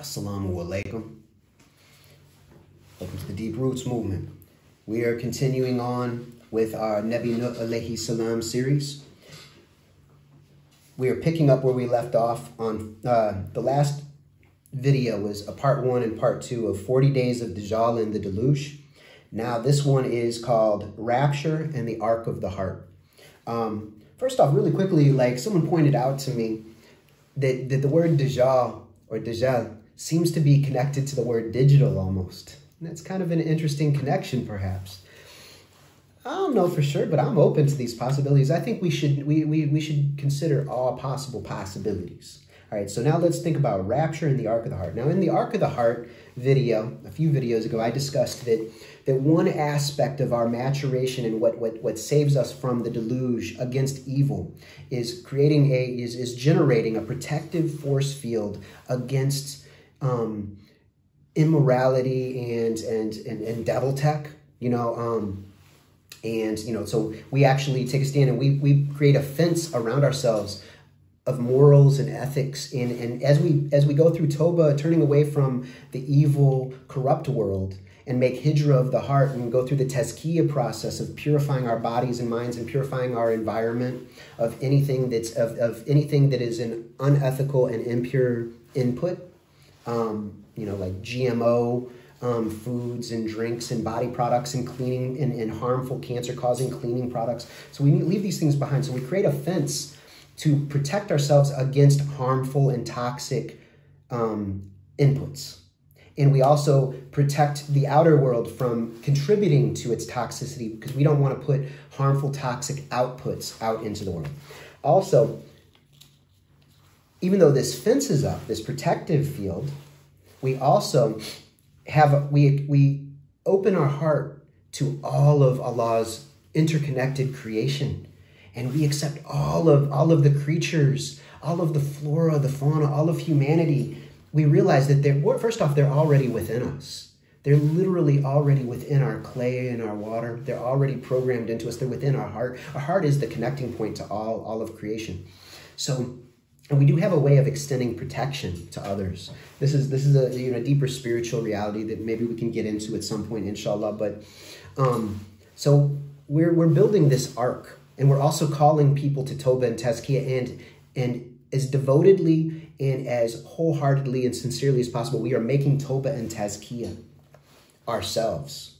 Assalamu alaikum. Welcome to the Deep Roots Movement. We are continuing on with our Nabi Nuh alayhi salam series. We are picking up where we left off on uh, the last video was a part one and part two of 40 Days of Dajjal and the Deluge. Now this one is called Rapture and the Ark of the Heart. Um, first off, really quickly, like someone pointed out to me that, that the word Dajjal or Dajjal seems to be connected to the word digital almost. And that's kind of an interesting connection, perhaps. I don't know for sure, but I'm open to these possibilities. I think we should we, we, we should consider all possible possibilities. All right, so now let's think about rapture and the ark of the heart. Now, in the ark of the heart video, a few videos ago, I discussed that that one aspect of our maturation and what what what saves us from the deluge against evil is creating a is is generating a protective force field against um, immorality and and and, and devil tech. You know. Um, and you know so we actually take a stand and we, we create a fence around ourselves of morals and ethics and, and as we as we go through toba turning away from the evil corrupt world and make hijra of the heart and go through the tazkiyah process of purifying our bodies and minds and purifying our environment of anything that's of, of anything that is an unethical and impure input um, you know like gmo um, foods and drinks and body products and cleaning and, and harmful cancer causing cleaning products. So we leave these things behind. So we create a fence to protect ourselves against harmful and toxic um, inputs. And we also protect the outer world from contributing to its toxicity because we don't want to put harmful, toxic outputs out into the world. Also, even though this fence is up, this protective field, we also have we we open our heart to all of Allah's interconnected creation. And we accept all of all of the creatures all of the flora the fauna all of humanity. We realize that they're first off they're already within us. They're literally already within our clay and our water. They're already programmed into us. They're within our heart. Our heart is the connecting point to all all of creation. So and we do have a way of extending protection to others. This is this is a you know deeper spiritual reality that maybe we can get into at some point, inshallah. But um, so we're we're building this ark, and we're also calling people to Toba and Tazkiyah, and and as devotedly and as wholeheartedly and sincerely as possible, we are making Toba and Tazkiyah ourselves.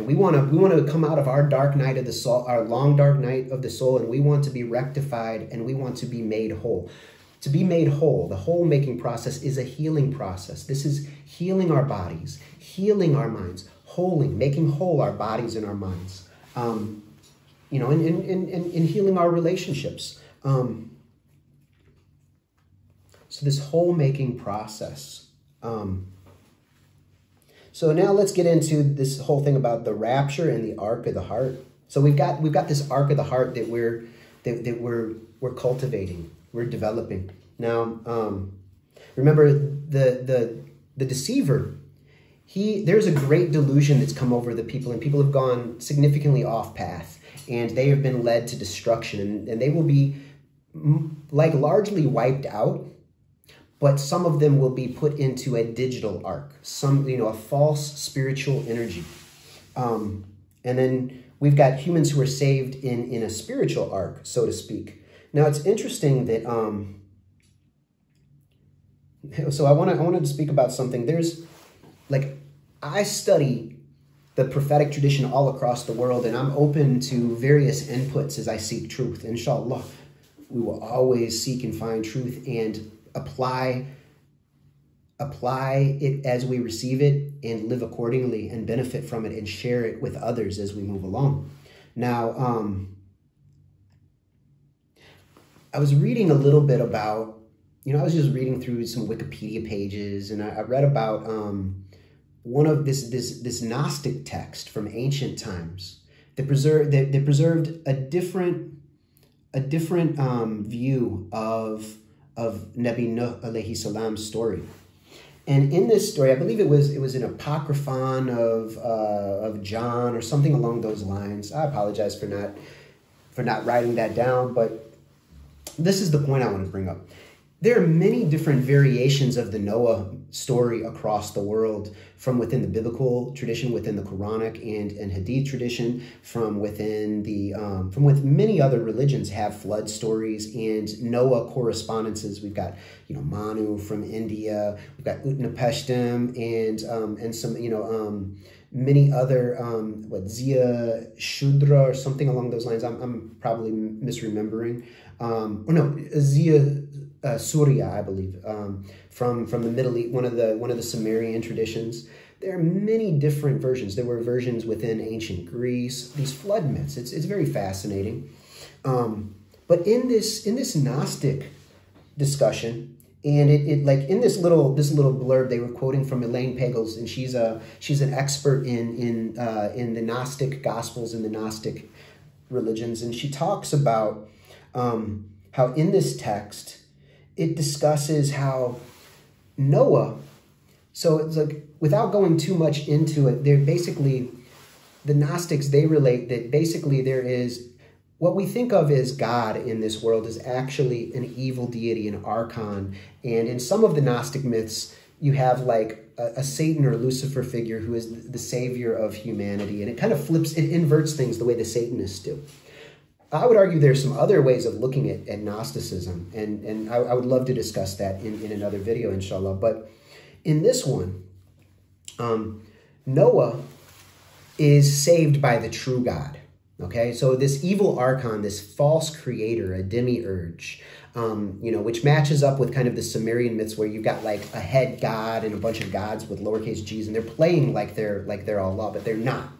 And we want to we want to come out of our dark night of the soul, our long dark night of the soul, and we want to be rectified and we want to be made whole. To be made whole, the whole making process is a healing process. This is healing our bodies, healing our minds, holding, making whole our bodies and our minds. Um, you know, and, and, and, and healing our relationships. Um, so this whole making process. Um, so now let's get into this whole thing about the rapture and the ark of the heart. So we've got we've got this ark of the heart that we're that, that we're we're cultivating we're developing. Now, um, remember the the the deceiver. He there's a great delusion that's come over the people, and people have gone significantly off path, and they have been led to destruction, and, and they will be like largely wiped out but some of them will be put into a digital ark, some, you know, a false spiritual energy. Um, and then we've got humans who are saved in, in a spiritual ark, so to speak. Now it's interesting that um, so I want to I wanted to speak about something. There's like I study the prophetic tradition all across the world, and I'm open to various inputs as I seek truth. Inshallah, we will always seek and find truth and apply apply it as we receive it and live accordingly and benefit from it and share it with others as we move along. Now, um, I was reading a little bit about, you know, I was just reading through some Wikipedia pages, and I, I read about um, one of this this this Gnostic text from ancient times that preserved that, that preserved a different a different um, view of of Nabi Nuh alayhi salam's story. And in this story, I believe it was it was an apocryphon of uh, of John or something along those lines. I apologize for not for not writing that down, but this is the point I want to bring up. There are many different variations of the Noah story across the world, from within the biblical tradition, within the Quranic and, and Hadith tradition, from within the um, from with many other religions have flood stories and Noah correspondences. We've got you know Manu from India, we've got Utnapishtim and um, and some you know um, many other um, what Zia Shudra or something along those lines. I'm, I'm probably misremembering. Um, or no, Zia uh, Surya, I believe, um, from from the Middle East, one of the one of the Sumerian traditions. There are many different versions. There were versions within ancient Greece. These flood myths. It's it's very fascinating. Um, but in this in this Gnostic discussion, and it, it like in this little this little blurb they were quoting from Elaine Pagels, and she's a she's an expert in in uh, in the Gnostic Gospels and the Gnostic religions, and she talks about um, how in this text it discusses how Noah, so it's like, without going too much into it, they're basically, the Gnostics, they relate that basically there is, what we think of as God in this world is actually an evil deity, an archon. And in some of the Gnostic myths, you have like a, a, Satan or Lucifer figure who is the savior of humanity. And it kind of flips, it inverts things the way the Satanists do. I would argue there's some other ways of looking at, at Gnosticism, and, and I, I would love to discuss that in, in another video, inshallah. But in this one, um, Noah is saved by the true God. Okay, so this evil archon, this false creator, a demiurge, um, you know, which matches up with kind of the Sumerian myths where you've got like a head god and a bunch of gods with lowercase g's, and they're playing like they're like they're Allah, but they're not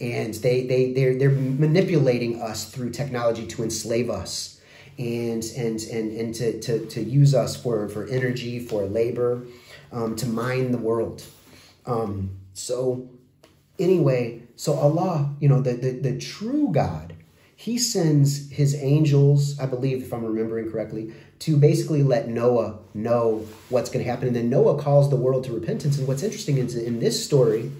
and they they they're they're manipulating us through technology to enslave us and and and and to to, to use us for for energy for labor um, to mine the world. Um, so anyway so allah you know the, the the true god he sends his angels i believe if i'm remembering correctly to basically let noah know what's going to happen. And then noah calls the world to repentance. And what's interesting is in this story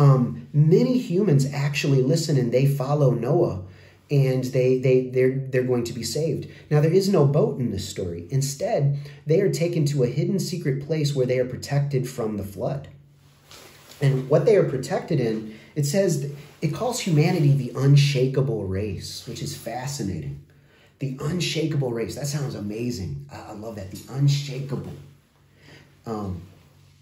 um, many humans actually listen and they follow Noah and they they they're they're going to be saved. Now there is no boat in this story. Instead, they are taken to a hidden secret place where they are protected from the flood. And what they are protected in, it says it calls humanity the unshakable race, which is fascinating. The unshakable race. That sounds amazing. I, I love that. The unshakable. Um,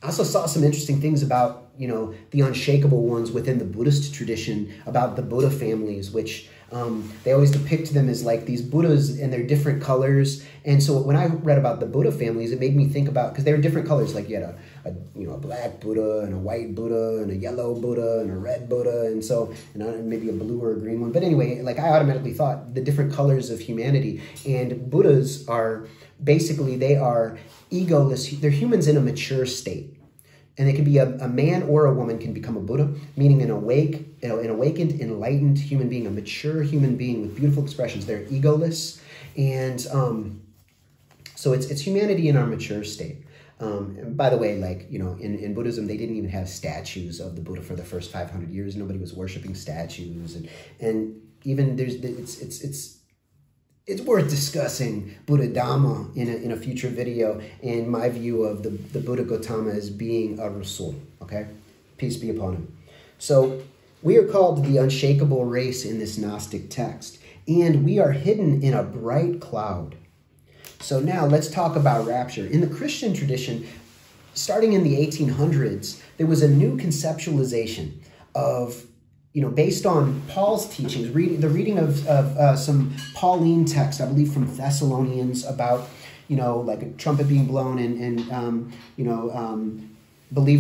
I also saw some interesting things about you know, the unshakable ones within the Buddhist tradition about the Buddha families, which um, they always depict them as like these Buddhas and they're different colors. And so when I read about the Buddha families, it made me think about because they were different colors. Like you had a, a, you know a black Buddha and a white Buddha and a yellow Buddha and a red Buddha, and so and maybe a blue or a green one. But anyway, like I automatically thought the different colors of humanity and Buddhas are basically they are egoless. They're humans in a mature state and it can be a, a man or a woman can become a Buddha, meaning an awake, you know, an awakened, enlightened human being, a mature human being with beautiful expressions. They're egoless, and um, so it's it's humanity in our mature state. Um, and by the way, like you know, in, in Buddhism, they didn't even have statues of the Buddha for the first five hundred years. Nobody was worshiping statues, and and even there's it's it's it's it's worth discussing Buddha Dhamma in a, in a future video in my view of the, the Buddha Gautama as being a Rasul, okay? Peace be upon him. So we are called the unshakable race in this Gnostic text, and we are hidden in a bright cloud. So now let's talk about rapture. In the Christian tradition, starting in the 1800s, there was a new conceptualization of you know, based on Paul's teachings, reading the reading of, of uh, some Pauline text, I believe from Thessalonians about, you know, like a trumpet being blown and, and um, you know, um, believers